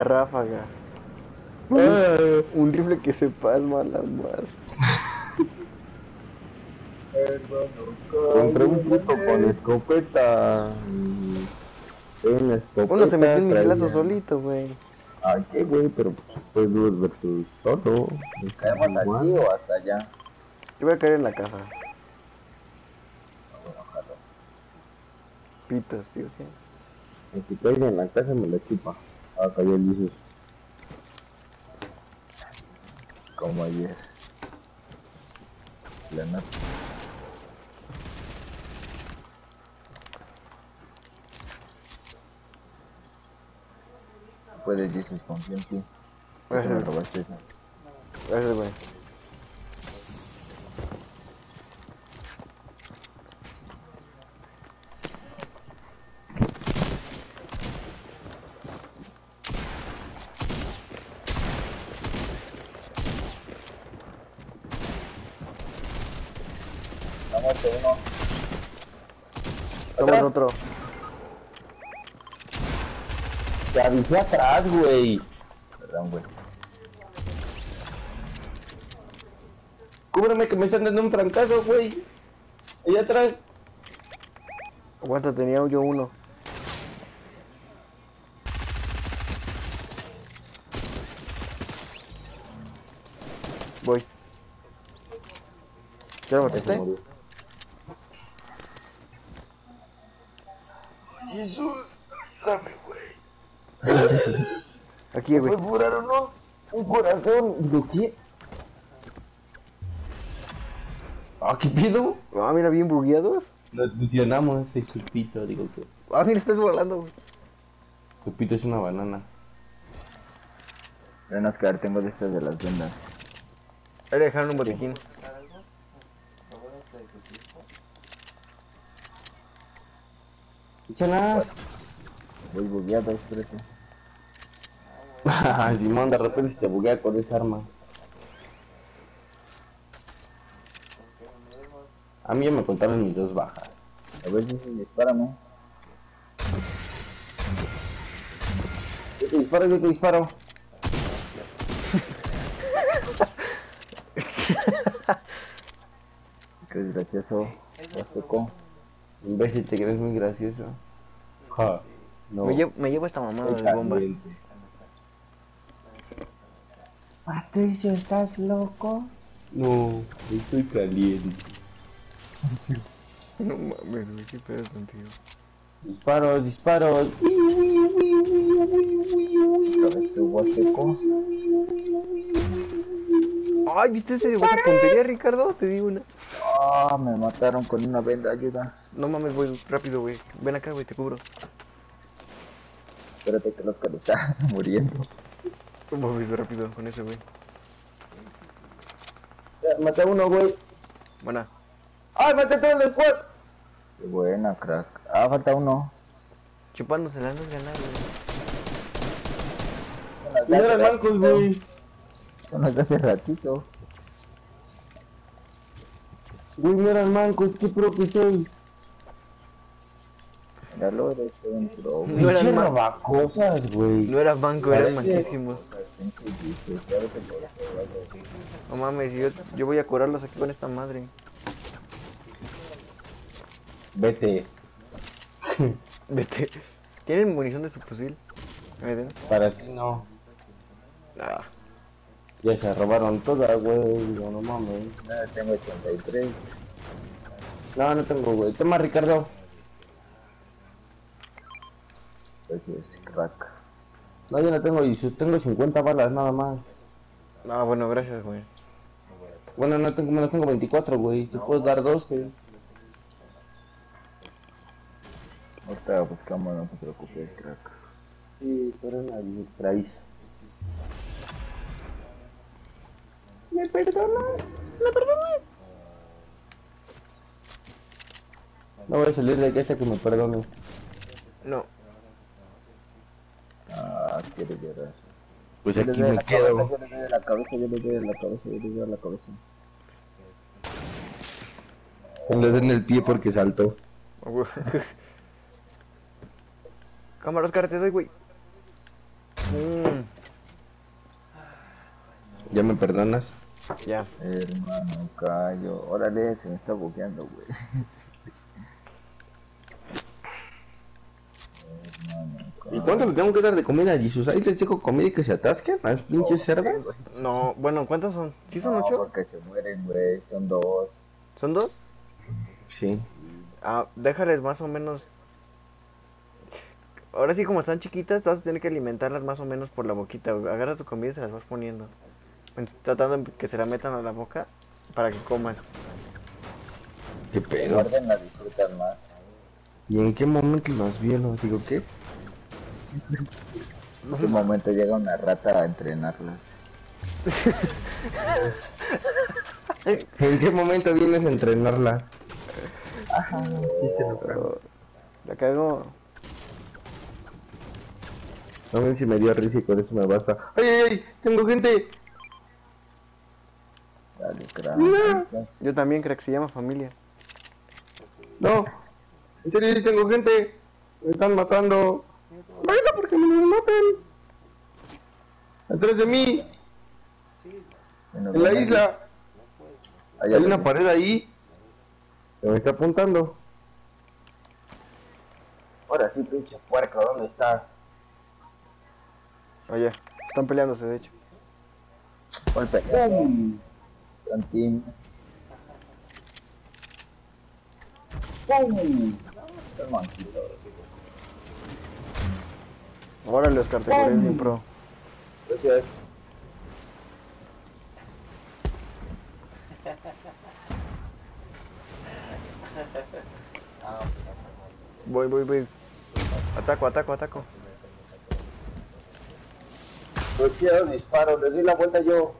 ráfagas. Ah, un rifle que se pasma la madre. Compré un puto con escopeta. En escopeta. Uno se metió en mi traía- lazo solito, güey. Ay, qué güey, pero pues dudes versus solo. ¿Caemos Igual. aquí o hasta allá? Yo voy a caer en la casa. Pitos, ¿sí o qué? Si caiga en la casa me la chupa. Ah, cayó el Jesús. Como ayer. La neta. Puedes, Jesus, confío en ti. Gracias, güey. Otro. Te avisé atrás, güey. Perdón, güey. Cúbreme que me están dando un francazo, güey. Allá atrás. Aguanta, tenía yo uno. Voy. ¿Ya lo mataste? Jesús, ayúdame, güey. Aquí, güey. perforaron, ¿no? Un corazón. ¿De qué? Ah, ¿qué pido? Ah, mira, bien bugueados. Nos fusionamos ese chupito, digo que. Ah, mira, estás volando, güey. Chupito es una banana. Ven, Oscar, tengo de estas de las vendas. Ahí dejaron un botiquín. Échalas. Voy bugueado, espérate. Simón, de repente se te buguea con esa arma. A mí ya me contaron mis dos bajas. A ver, Jesus, dispárame. Yo te disparo, yo te disparo. Qué gracioso. Tocó. Imbécil, te crees muy gracioso. Ja. No. Me, llevo, me llevo esta mamada de bombas. Patricio, ¿estás loco? No, estoy caliente. No mames, güey, qué pedo contigo. Disparos, disparos. Huasteco. Ay, ¿viste ese esa tontería, Ricardo? Te digo una. Ah, me mataron con una venda, ayuda. No mames, voy rápido, güey. Ven acá, güey, te cubro. Espérate que el Oscar está muriendo. Mames, rápido con ese, güey. Maté a uno, güey. Buena. ¡Ay, maté a todo el squad! Qué buena, crack. Ah, falta uno. Chupándose la no es ganar, güey. Eran mancos, güey. Son las de hace ratito. Güey, no eran mancos, qué pro que soy. Míralo, eres un pro. No eran Pinche man- robacosas, güey. No eras banco, eran manquísimos. No mames, yo, yo voy a curarlos aquí con esta madre. Vete. Vete. ¿Tienen munición de su fusil? Para ti no. Ah, Ya se robaron todas, güey. Digo, no mames. Nada, tengo 83. No, no tengo, güey. Toma, Ricardo. Gracias, crack. No, yo no tengo. Y tengo 50 balas nada más. ah, bueno, gracias, güey. Bueno, no tengo, no tengo 24, güey. Te puedo dar 12. Ahorita buscamos, no te preocupes, crack. Sí, pero una distraída. ¿Me perdonas? ¿Me perdonas? No voy a salir de aquí hasta que me perdones. No. Ah, quiero llorar. Pues Yo le doy a la cabeza, yo le doy la cabeza, yo le doy la cabeza, yo le doy la cabeza. Le den el pie porque saltó. Cámara, Oscar, te doy, güey. Mm, ¿Ya me perdonas? Ya. Hermano, callo. Órale, se me está bugueando, güey. Hermano, ¿Y cuánto le tengo que dar de comida a Jesus? Ahí les dejo comida y que se atasquen a los pinches cerdas. No, bueno, ¿cuántos son? ¿Sí son No, ocho? porque se mueren, güey. Son dos. ¿Son dos? Sí. Ah, déjales más o menos. Ahora sí, como están chiquitas, vas a tener que alimentarlas más o menos por la boquita. güey. Agarras tu comida y se las vas poniendo. Tratando de que se la metan a la boca para que coman. ¿Qué Que pedo? guarden la disfrutan más. ¿Y en qué momento los vieron? Digo, ¿qué? En qué momento llega una rata a entrenarlas. ¿En qué momento vienes a entrenarla? Pero la cago. A ver si me dio risa y con eso me basta. ¡Ay, ay, ay! ¡Tengo gente! Dale, crack. Yo también creo que se llama familia. ¡No! En serio, tengo gente. Me están matando. ¡Baila porque me lo matan! Atrás de mí, en la isla. Hay una pared ahí. Que me está apuntando. Ahora sí, pinche puerco, ¿dónde estás? Oye, están peleándose de hecho. Golpe. Cantín. ¡Pum! Oscar, te corres bien pro. Gracias. Voy, voy, voy. Ataco, ataco, ataco. Pues quiero disparo, les doy la vuelta yo.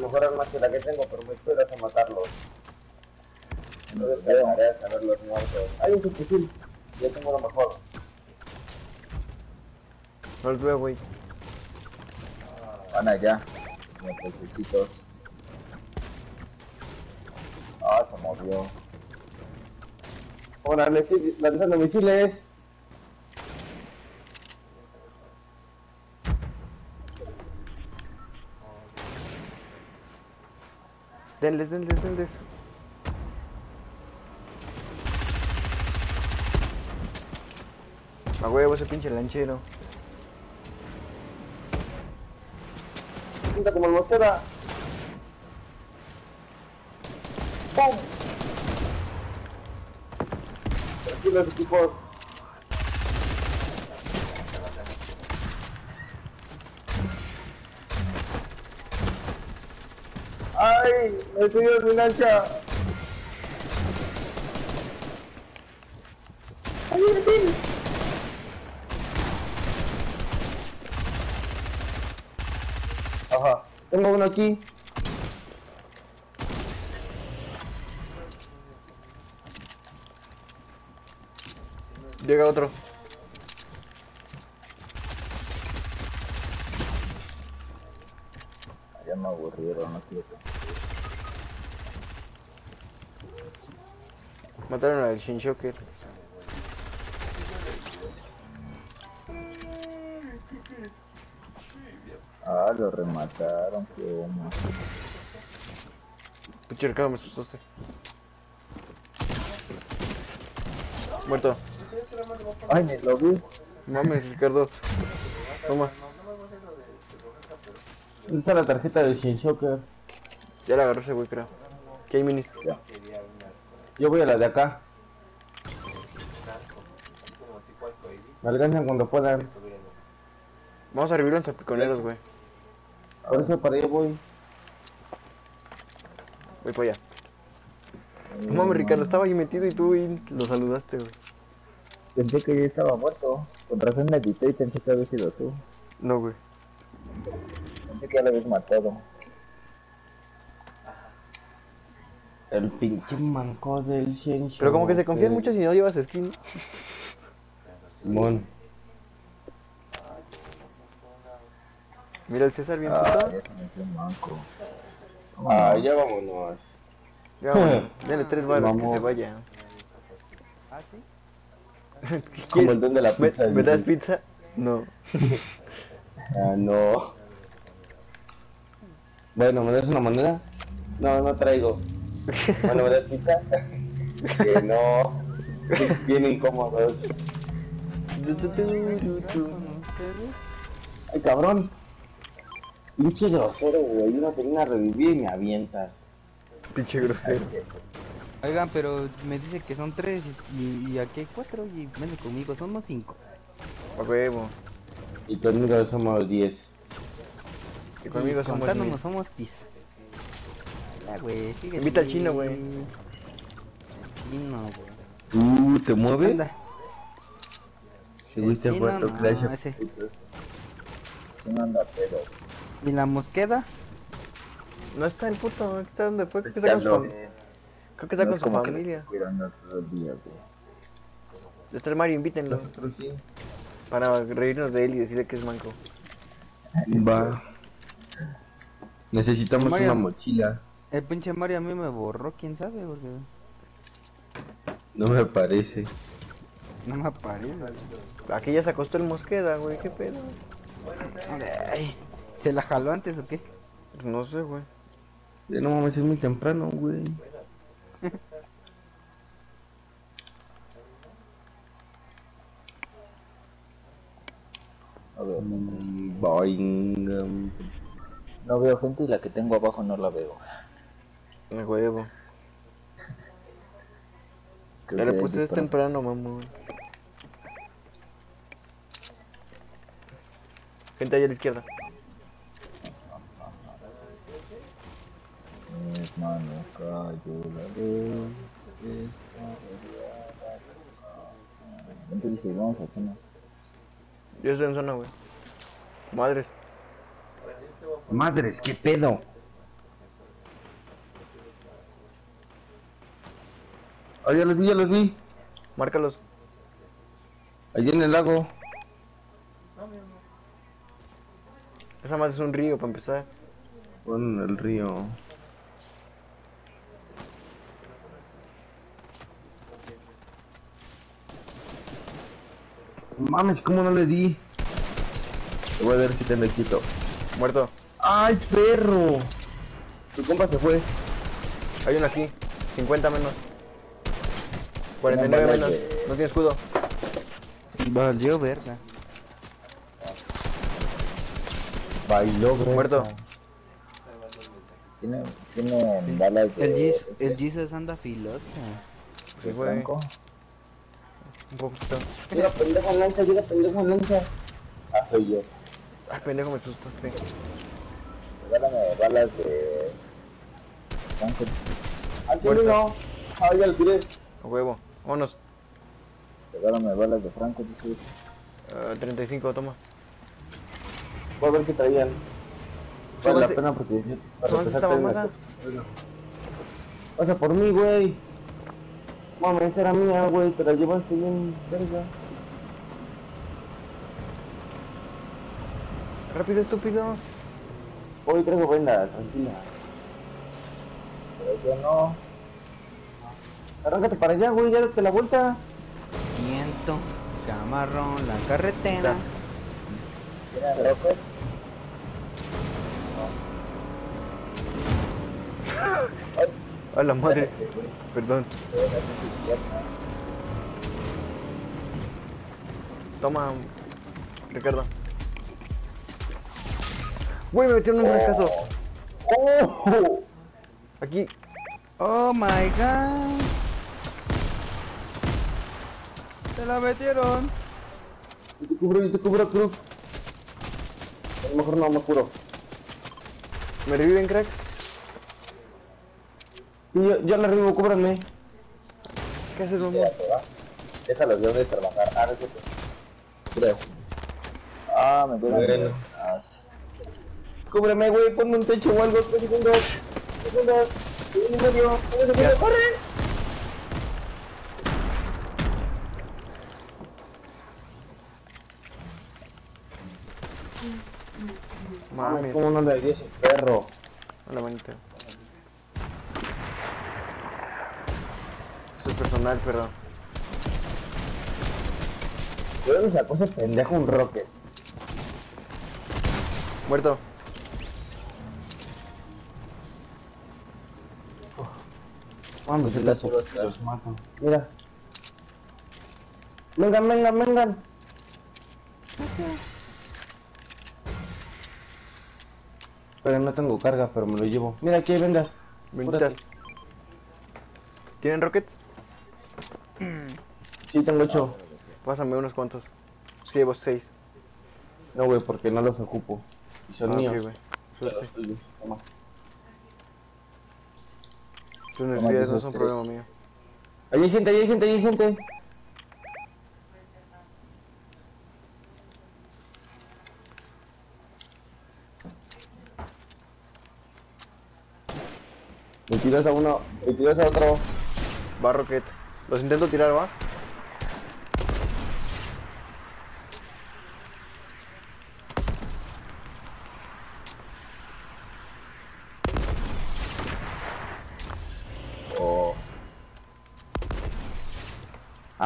Mejor arma que la que tengo, pero me esperas a matarlos. No descargaré hasta verlos muertos. Hay un fusil, ya tengo lo mejor. No los veo, güey. Van allá. Como pececitos. Ah, se movió. Estoy lanzando misiles. Denles, denles, denles. A huevo ese pinche lanchero. Sienta como el mosquera. ¡Pum! Tranquilos equipos. ¡Ay! ¡Me subió mi lancha! ¡Ay, el fin! Ajá. Tengo uno aquí. Llega otro. Mataron al Shinshoker. Ah, lo remataron, qué humo. Pinche Ricardo, me asustaste. Muerto. Ay, ni lo vi. Mames, Ricardo. Toma. ¿Dónde está la tarjeta del Shinshoker? Ya la agarró ese güey, creo. ¿Qué hay minis? Ya. Yo voy a la de acá. Me alcanzan cuando puedan. Vamos a revivir los piconeros, güey. Por eso para allá voy. Voy para allá. No mames, Ricardo, estaba ahí metido y tú y lo saludaste, güey. Pensé que ya estaba muerto. Con razón medité y pensé que había sido tú. No, güey. Pensé que ya lo habías matado. El pinche manco del Shinshoker. Pero como que se confían mucho si no llevas skin. Simón. Mira el César bien Ah, ya se metió un manco. Ah, ya vámonos. Ya, bueno, Dale tres balas que se vaya. Como el don de la ¿Me, pizza. ¿me das pizza? No. Ah, no. Bueno, ¿me das una moneda? No, no traigo. Bueno, ¿me das pizza? que no. Bien incómodos. Ay, cabrón. Pinche grosero, güey. Una termina a revivir y me avientas. Pinche grosero. Oigan, pero me dice que son tres y, y aquí hay cuatro y vende conmigo, somos cinco. A huevo. Y conmigo somos 10. Y conmigo somos contándonos somos diez. Ya, güey. Invita al chino, güey. Chino, güey. Uh, ¿te mueve? Anda. ¿Te gusta tu no, Clash ese. No anda pedo. ¿Y la mosqueda? No está el puto, está donde fue, creo que Pues está con su, no- creo que está no con es su familia. esté cuidando todo el día, güey. Está el Mario, invítenlo. Nosotros sí. Para reírnos de él y decirle que es manco. Va. Necesitamos Mario. una mochila. El pinche Mario a mí me borró, quién sabe, porque No me parece. no me aparece. Aquí ya se acostó el Mosqueda, güey, qué pedo. Ay, ¿Se la jaló antes o qué? Pues no sé, güey. Ya no mames, es muy temprano, güey. A ver, Boing. No veo gente y la que tengo abajo no la veo. A huevo. Creo Ya le que puse es temprano, mamón. Gente allá a la izquierda. Hermano, cayó la luz. Vente, dice, vamos a cena. Yo estoy en zona, güey. Madres. Madres, qué pedo. Ah, ya los vi, ya los vi. Márcalos. Allí en el lago. Esa más es un río para empezar. Bueno, en el río. Mames, ¿cómo no le di? Te voy a ver si te me quito. Muerto. ¡Ay, perro! Tu compa se fue. Hay uno aquí. 50 menos. 49 balas menos. No tiene escudo. Valió verga. Bailó, bro. Muerto. Tiene, tiene balas de... El Jesus, el Jesus anda filoso. Sí, güey. Un poquito. Llega pendejo en lanza, llega pendejo en lanza. Ah, soy yo. Ay, pendejo, me asustaste. Regálame balas de... Franco. Ah, no. Ah, ya lo tiré. A huevo. Vámonos. Regálame balas de Franco, dice. Ah, 35, toma. Voy a ver qué traían. Vale la pena porque yo... súbase empezar esta mamada. Pasa por mí, güey. Mami, esa era mía, güey. Te la llevaste bien, verga. Rápido, estúpido. Hoy traigo venda, tranquila. Pero yo no. Arráncate para allá, güey. Ya date la vuelta. Viento, camarón, la carretera. ¿Tienen rocket? A la madre. Perdón. Toma, Ricardo. Güey, me metieron un fracaso. ¡Oh! Aquí. Oh my god. Se la metieron. Yo te cubro, yo te cubro, Cruz. A lo mejor no me curo. ¿Me reviven, crack? Sí, yo, yo la arribo, cúbrame. ¿Qué haces, mamá? Va. Déjalos de trabajar. Ah. Creo. Ah, me quedan... Cúbreme, güey. Ponme un techo o algo. Tres segundos. Segundos. Segundo y medio. Segundo y medio. ¡Corre! Mames. ¿Cómo no le di ese perro? Hola, manita. Esto es personal, perdón. ¿De dónde sacó ese pendejo un rocket? Muerto. Vamos, se los los, mato. Mira. Vengan, vengan, vengan. Pero no tengo carga, pero me lo llevo. Mira, aquí hay vendas. Apúrate. ¿Tienen rockets? Sí, tengo ocho. Pásame unos cuantos. Es que llevo seis. No, güey, porque no los ocupo. Y son Ah, míos. Toma. Tus necesidades no esos son tres. problema mío. Ahí hay gente, ahí hay gente, ahí hay gente. Veintidós a uno, 22 a otro. Va rocket. Los intento tirar, ¿va?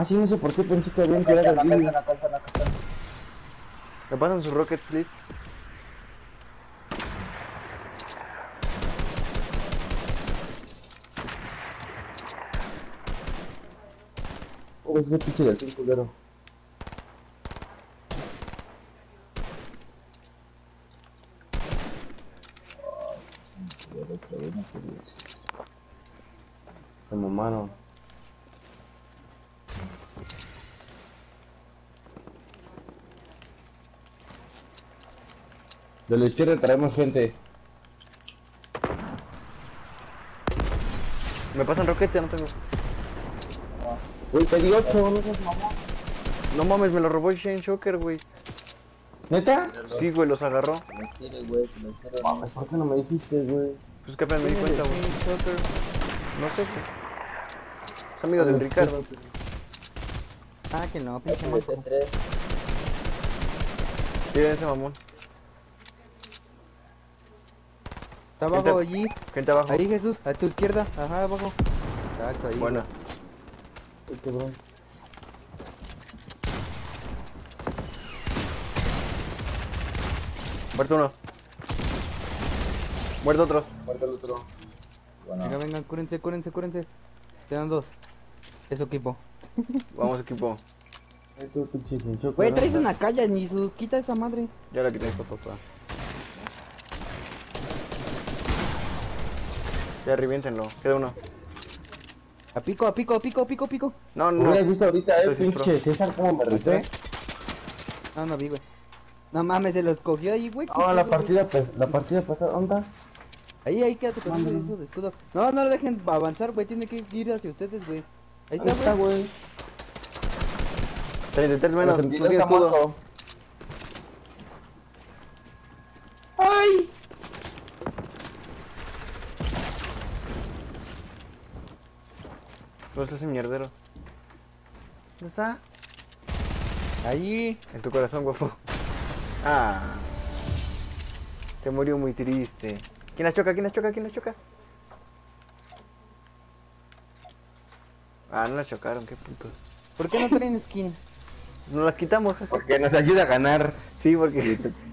Ah, sí, no sé por qué pensé que habían están, acá están. ¿Me pasan sus rockets, please? Oh, ese pinche del culero. Se mamaron. De la izquierda traemos gente. ¿Me pasan rockets? Ya no tengo. Uy, te di 8, no seas mamón. No mames, me lo robó Shane Shocker, güey. ¿Neta? Sí, güey, los agarró. Que los tire, güey, que los tire. Mames, ¿por qué no me dijiste, güey? Pues que apenas me di cuenta, güey. No sé qué. Es amigo del Ricardo. Ah, que no, pinche manco. ST3. Tienen ese mamón. Está abajo allí. Gente abajo. Ahí, Jesús, a tu izquierda. Ajá, abajo. Exacto, ahí. Buena. Muerto uno. Muerto otro. Muerto el otro. Bueno, Venga, venga, cúrense, cúrense, cúrense. Te dan dos. Eso, equipo. Vamos, equipo. Güey, traes una calla, ni su. Quita esa madre. Ya la quité foto Ya reviéntenlo. Queda uno. A pico, a pico, a pico, a pico, a pico. No, ¿No no. hubieras visto ahorita, eh, pinche César, cómo me reté? No, no vi, güey. No mames, se los cogió ahí, güey. Ah, la partida, pues, la partida pasada, ¿dónde está? Ahí, ahí, quédate con eso, eso de escudo. No, no lo dejen avanzar, güey. Tiene que ir hacia ustedes, güey. Ahí Ahí está, güey. güey. 33 menos. No escudo. muerto. ¡Ay! En mierdero. ¿Dónde está? Ahí. En tu corazón, guapo. Ah. Se murió muy triste. ¿Quién la choca? ¿Quién la choca? ¿Quién la choca? Ah, no la chocaron, qué putos. ¿Por qué no traen skin? Nos las quitamos. Porque nos ayuda a ganar. Sí, porque sí,